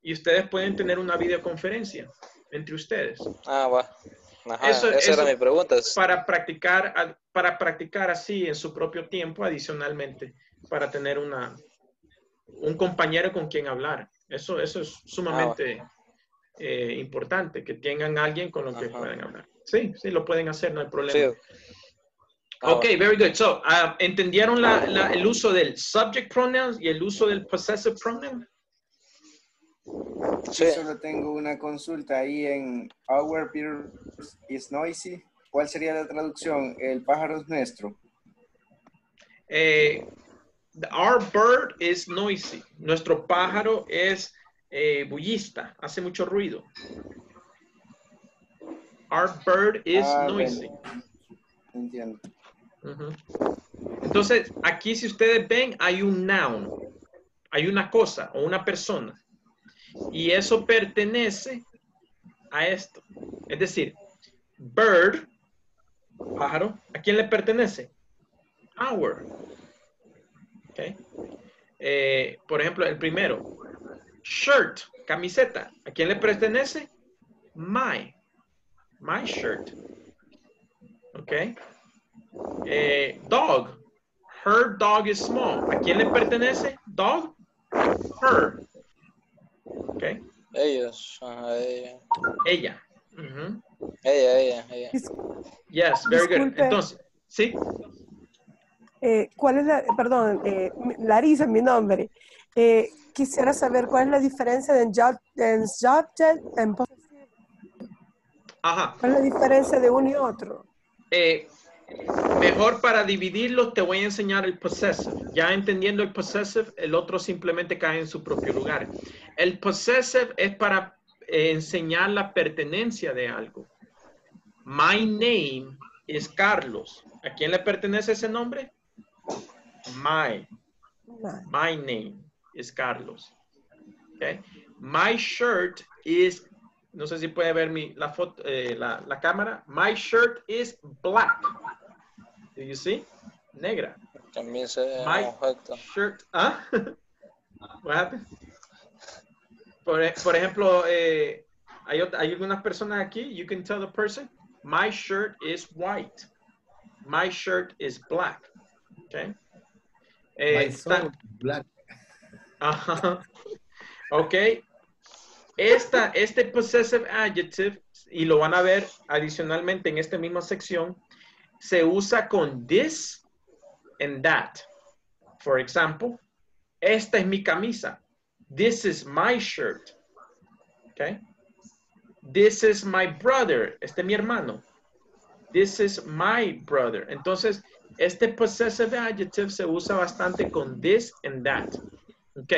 y ustedes pueden tener una videoconferencia entre ustedes. Ah, va. eso, esa era mi pregunta. Para practicar, para practicar así en su propio tiempo adicionalmente, para tener una, un compañero con quien hablar. Eso, eso es sumamente ah, eh, importante, que tengan alguien con lo que puedan hablar. Sí, sí, lo pueden hacer, no hay problema. Ah, ok, very good. So, uh, ¿entendieron la, el uso del subject pronouns y el uso del possessive pronoun? Sí. solo tengo una consulta ahí en Our Bird is Noisy. ¿Cuál sería la traducción? El pájaro es nuestro. Eh, our bird is noisy. Nuestro pájaro es eh, bullista, hace mucho ruido. Our bird is ah, noisy. Entiendo. Entonces, aquí si ustedes ven, hay un noun, hay una cosa o una persona. Y eso pertenece a esto. Es decir, bird, pájaro, ¿a quién le pertenece? Our. Okay. Eh, por ejemplo, el primero, shirt, camiseta, ¿a quién le pertenece? My. My shirt. Ok. Eh, dog. Her dog is small. ¿A quién le pertenece? Dog. Her. Okay. Ellos. ella. Ella. Ella, ella, ella. Yes, very good. Entonces, ¿sí? Eh, ¿Cuál es la, perdón, eh, Larisa mi nombre. Eh, quisiera saber cuál es la diferencia en job, en subject en Ajá. ¿Cuál es la diferencia de uno y otro? Eh, Mejor para dividirlos te voy a enseñar el possessive. Ya entendiendo el possessive, el otro simplemente cae en su propio lugar. El possessive es para eh, enseñar la pertenencia de algo. My name is Carlos. ¿A quién le pertenece ese nombre? My. My name is Carlos. Okay. My shirt is, no sé si puede ver mi, la, foto, eh, la, la cámara. My shirt is black. Do you see? Negra. También se My shirt. ¿Ah? What happened? Por, por ejemplo, eh, hay, hay algunas personas aquí. You can tell the person, my shirt is white. My shirt is black. Okay. Eh, my black. Ajá. Ok. Esta, este possessive adjective, y lo van a ver adicionalmente en esta misma sección, se usa con this and that. For example, esta es mi camisa. This is my shirt. Okay. This is my brother. Este es mi hermano. This is my brother. Entonces, este possessive adjective se usa bastante con this and that. Ok.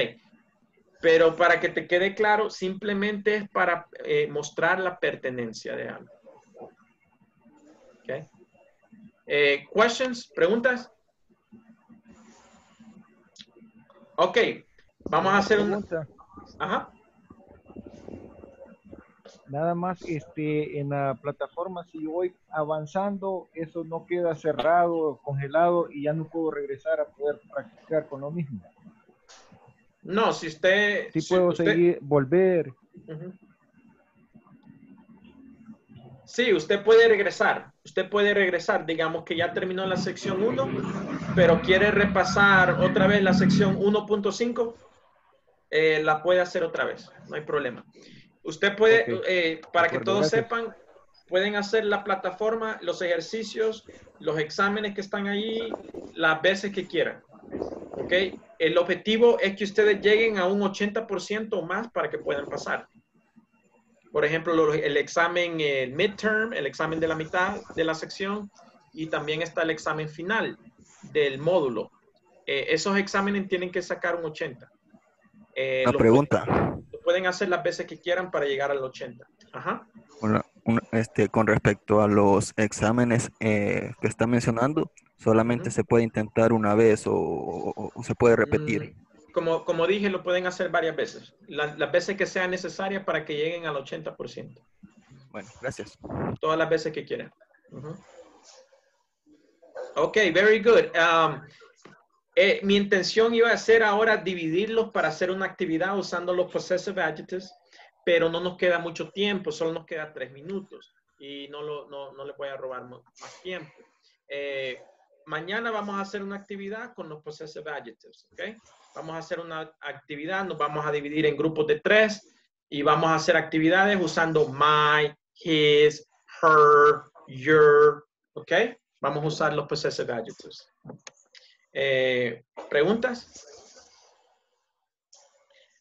Pero para que te quede claro, simplemente es para eh, mostrar la pertenencia de algo. Okay. Eh, questions, preguntas. Ok, vamos a hacer una. Ajá. Nada más este, en la plataforma, si voy avanzando, eso no queda cerrado, congelado y ya no puedo regresar a poder practicar con lo mismo. No, si usted... Sí puedo seguir, volver. Sí, usted puede regresar. Usted puede regresar. Digamos que ya terminó la sección 1, pero quiere repasar otra vez la sección 1.5. Eh, la puede hacer otra vez. No hay problema. Usted puede, eh, para que todos sepan, pueden hacer la plataforma, los ejercicios, los exámenes que están ahí, las veces que quieran. ¿Ok? El objetivo es que ustedes lleguen a un 80% o más para que puedan pasar. Por ejemplo, el examen el midterm, el examen de la mitad de la sección, y también está el examen final del módulo. Eh, esos exámenes tienen que sacar un 80. Eh, una pregunta. Pueden, hacer las veces que quieran para llegar al 80. Ajá. este, con respecto a los exámenes eh, que está mencionando, ¿solamente se puede intentar una vez o, se puede repetir? Mm, como, como dije, lo pueden hacer varias veces. las veces que sean necesarias para que lleguen al 80%. Bueno, gracias. Todas las veces que quieran. Ok, very good. Um, eh, mi intención iba a ser ahora dividirlos para hacer una actividad usando los possessive adjectives, pero no nos queda mucho tiempo, solo nos queda tres minutos y no, lo, no, no les voy a robar más tiempo. Eh, mañana vamos a hacer una actividad con los possessive adjectives, ¿ok? Vamos a hacer una actividad, nos vamos a dividir en grupos de tres y vamos a hacer actividades usando my, his, her, your, ¿ok? Vamos a usar los possessive adjectives. Eh, ¿Preguntas?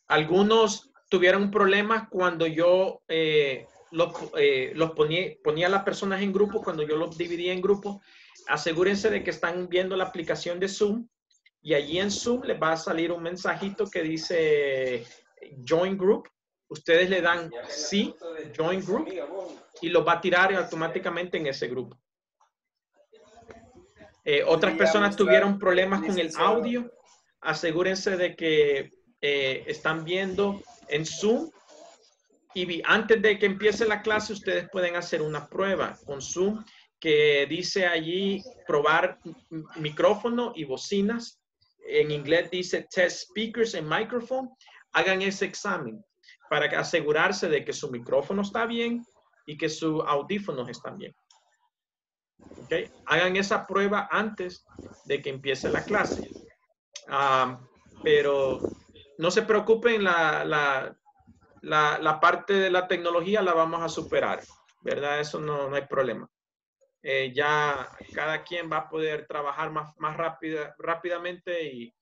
Algunos tuvieron problemas cuando yo eh, los, eh, los ponía, a las personas en grupo, cuando yo los dividía en grupos. Asegúrense de que están viendo la aplicación de Zoom y allí en Zoom les va a salir un mensajito que dice Join Group. Ustedes le dan sí, Join Group, y los va a tirar automáticamente en ese grupo. Eh, otras personas tuvieron problemas con el audio. Asegúrense de que eh, están viendo en Zoom y antes de que empiece la clase ustedes pueden hacer una prueba con Zoom que dice allí probar micrófono y bocinas. En inglés dice test speakers and microphone. Hagan ese examen para asegurarse de que su micrófono está bien y que sus audífonos están bien. Okay. Hagan esa prueba antes de que empiece la clase. Ah, pero no se preocupen, la, la, la, parte de la tecnología la vamos a superar, ¿verdad? Eso no, no hay problema. Eh, ya cada quien va a poder trabajar más, más rápida, rápidamente y,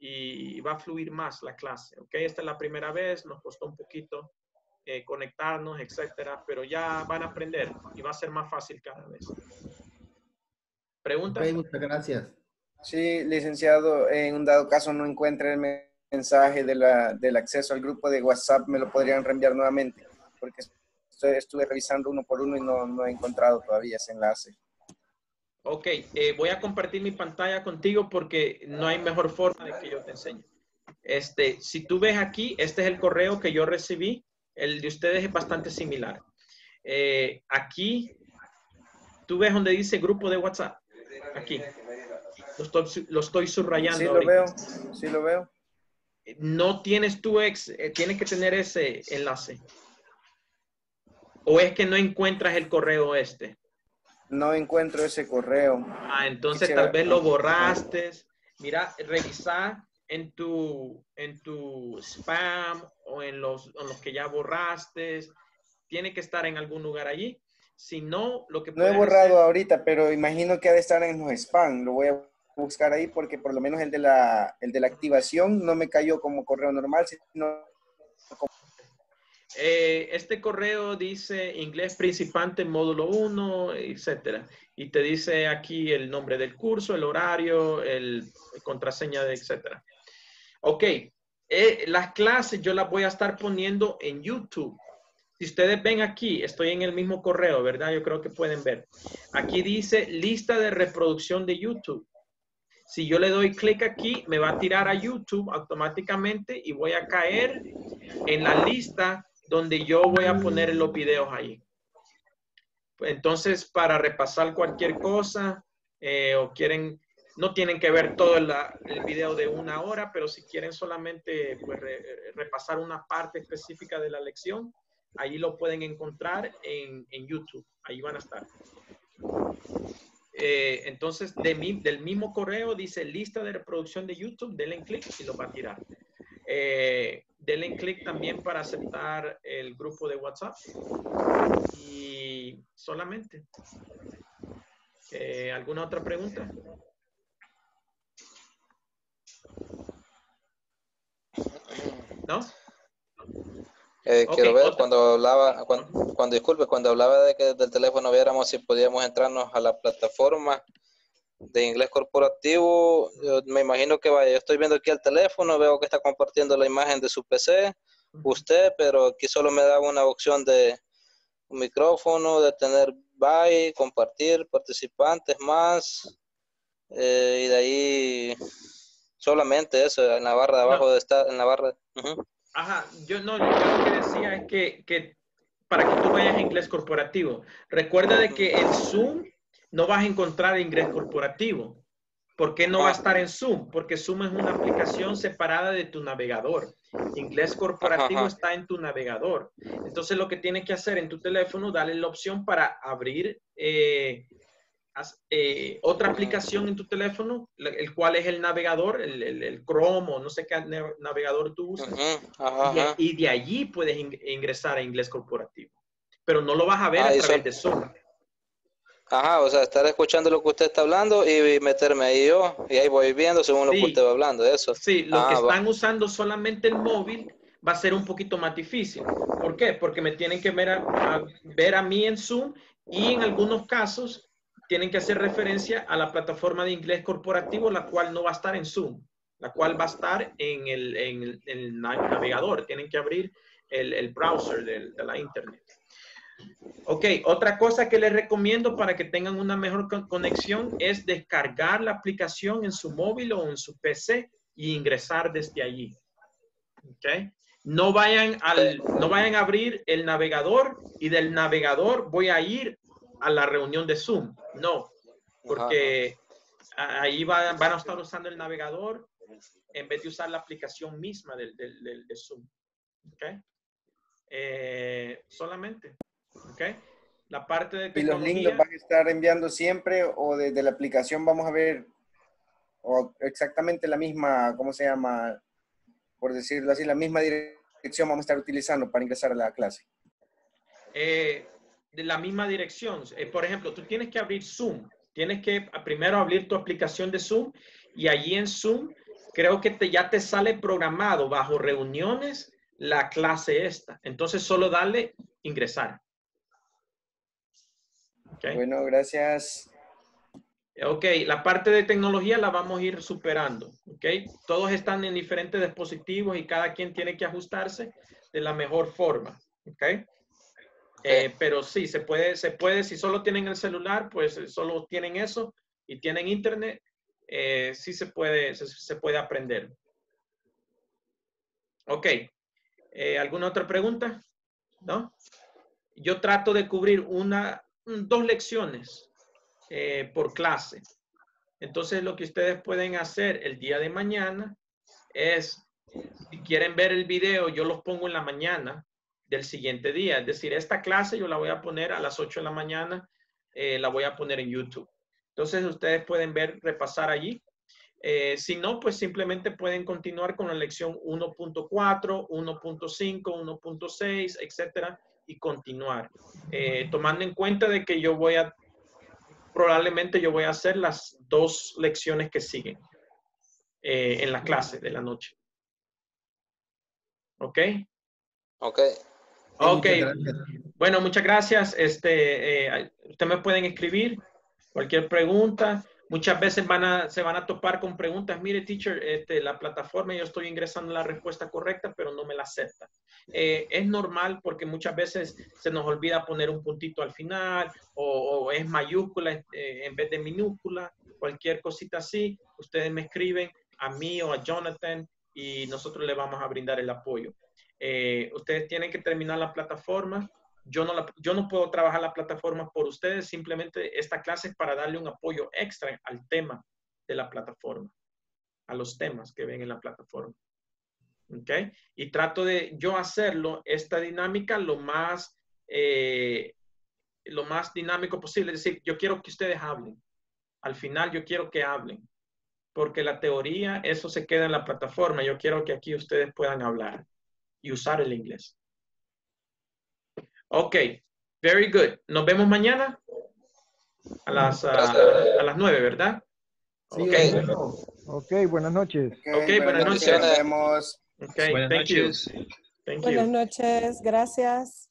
y, va a fluir más la clase, ¿ok? Esta es la primera vez, nos costó un poquito eh, conectarnos, etcétera, pero ya van a aprender y va a ser más fácil cada vez. ¿Preguntas? muchas gracias. Sí, licenciado, en un dado caso no encuentre el mensaje de la, del acceso al grupo de WhatsApp, ¿me lo podrían reenviar nuevamente? Porque estoy, estuve revisando uno por uno y no, no he encontrado todavía ese enlace. Ok, eh, voy a compartir mi pantalla contigo porque no hay mejor forma de que yo te enseñe. Este, si tú ves aquí, este es el correo que yo recibí. El de ustedes es bastante similar. Eh, aquí, tú ves donde dice grupo de WhatsApp. Aquí. Lo estoy, lo estoy subrayando. Sí, lo veo. Sí, lo veo. No tienes tu ex, eh, tienes que tener ese enlace. ¿O es que no encuentras el correo este? No encuentro ese correo. Ah, entonces Quisiera... tal vez lo borraste. Mira, revisar en tu, en tu spam o en los, en los que ya borraste. Tiene que estar en algún lugar allí. Si no, lo que No he borrado hacer... ahorita, pero imagino que ha de estar en los spam. Lo voy a buscar ahí porque por lo menos el de la, el de la activación no me cayó como correo normal, sino como... Eh, este correo dice inglés principante módulo 1, etcétera. Y te dice aquí el nombre del curso, el horario, el, contraseña, etcétera. Ok, eh, las clases yo las voy a estar poniendo en YouTube. Si ustedes ven aquí, estoy en el mismo correo, ¿verdad? Yo creo que pueden ver. Aquí dice lista de reproducción de YouTube. Si yo le doy clic aquí, me va a tirar a YouTube automáticamente y voy a caer en la lista donde yo voy a poner los videos ahí. Entonces, para repasar cualquier cosa eh, o quieren, no tienen que ver todo el, video de una hora, pero si quieren solamente pues, re, repasar una parte específica de la lección, ahí lo pueden encontrar en, en YouTube. Ahí van a estar. Eh, entonces, del mismo correo dice lista de reproducción de YouTube, denle clic y lo va a tirar. Eh, denle clic también para aceptar el grupo de WhatsApp. Y solamente. Eh, ¿Alguna otra pregunta? ¿No? Eh, okay, quiero ver otra. cuando hablaba, cuando, cuando, disculpe, cuando hablaba de que del teléfono viéramos si podíamos entrarnos a la plataforma de inglés corporativo, yo me imagino que vaya, yo estoy viendo aquí el teléfono, veo que está compartiendo la imagen de su PC, usted, pero aquí solo me da una opción de un micrófono, de tener by, compartir, participantes más, eh, y de ahí solamente eso, en la barra de abajo no. de estar, en la barra. Uh -huh. Ajá, yo no, yo lo que decía es que, que para que tú vayas a inglés corporativo, recuerda de que en Zoom no vas a encontrar inglés corporativo. ¿Por qué no va a estar en Zoom? Porque Zoom es una aplicación separada de tu navegador. Inglés corporativo está en tu navegador. Entonces lo que tienes que hacer en tu teléfono, darle la opción para abrir eh, eh, otra aplicación en tu teléfono, el cual es el navegador, el, el, Chrome o no sé qué navegador tú usas. Y, de allí puedes ingresar a inglés corporativo. Pero no lo vas a ver a través de Zoom. Ajá, o sea, estar escuchando lo que usted está hablando y meterme ahí yo, y ahí voy viendo según lo que usted va hablando, eso. Sí, los que ah, están usando solamente el móvil va a ser un poquito más difícil. ¿Por qué? Porque me tienen que ver a, ver a mí en Zoom y en algunos casos tienen que hacer referencia a la plataforma de inglés corporativo, la cual no va a estar en Zoom, la cual va a estar en el, en el navegador. Tienen que abrir el, el browser de, de la internet. Ok, otra cosa que les recomiendo para que tengan una mejor conexión es descargar la aplicación en su móvil o en su PC y ingresar desde allí. Ok. No vayan, al, no vayan a abrir el navegador y del navegador voy a ir a la reunión de Zoom. No, porque ahí van, a estar usando el navegador en vez de usar la aplicación misma del, de Zoom. Ok. Eh, solamente. ¿Ok? La parte de ¿Y los links los van a estar enviando siempre o desde la aplicación vamos a ver o exactamente la misma, ¿cómo se llama? Por decirlo así, la misma dirección vamos a estar utilizando para ingresar a la clase. Eh, de la misma dirección. Eh, por ejemplo, tú tienes que abrir Zoom. Tienes que primero abrir tu aplicación de Zoom y allí en Zoom creo que te, ya te sale programado bajo reuniones la clase esta. Entonces solo dale ingresar. Bueno, gracias. Ok, la parte de tecnología la vamos a ir superando. Ok, todos están en diferentes dispositivos y cada quien tiene que ajustarse de la mejor forma. Ok. Eh, pero sí, se puede, se puede, si solo tienen el celular, pues eh, solo tienen eso y tienen internet, eh, sí se puede, se, puede aprender. Ok. ¿Alguna otra pregunta? ¿No? Yo trato de cubrir una, dos lecciones eh, por clase. Entonces, lo que ustedes pueden hacer el día de mañana es, si quieren ver el video, yo los pongo en la mañana del siguiente día. Es decir, esta clase yo la voy a poner a las 8 de la mañana, eh, la voy a poner en YouTube. Entonces, ustedes pueden ver, repasar allí. Eh, si no, pues simplemente pueden continuar con la lección 1.4, 1.5, 1.6, etcétera, y continuar. Eh, tomando en cuenta de que yo voy a, probablemente yo voy a hacer las dos lecciones que siguen eh, en la clase de la noche. ¿Ok? Ok. Ok. Bueno, muchas gracias. Este, eh, ustedes me pueden escribir cualquier pregunta muchas veces van a, se van a topar con preguntas, mire, teacher, este, la plataforma, yo estoy ingresando la respuesta correcta, pero no me la acepta. Eh, es normal porque muchas veces se nos olvida poner un puntito al final o, es mayúscula eh, en vez de minúscula, cualquier cosita así, ustedes me escriben a mí o a Jonathan y nosotros le vamos a brindar el apoyo. Eh, ustedes tienen que terminar la plataforma yo no, puedo trabajar la plataforma por ustedes, simplemente esta clase es para darle un apoyo extra al tema de la plataforma, a los temas que ven en la plataforma. ¿Ok? Y trato de yo hacerlo, esta dinámica, lo más, eh, lo más dinámico posible. Es decir, yo quiero que ustedes hablen. Al final yo quiero que hablen. Porque la teoría, eso se queda en la plataforma. Yo quiero que aquí ustedes puedan hablar y usar el inglés. Ok, very good. Nos vemos mañana a las, a, las 9, ¿verdad? Sí, okay. ok, buenas noches. Ok, buenas, noches. Nos vemos. Ok, buenas thank noches. you. Thank buenas noches, gracias.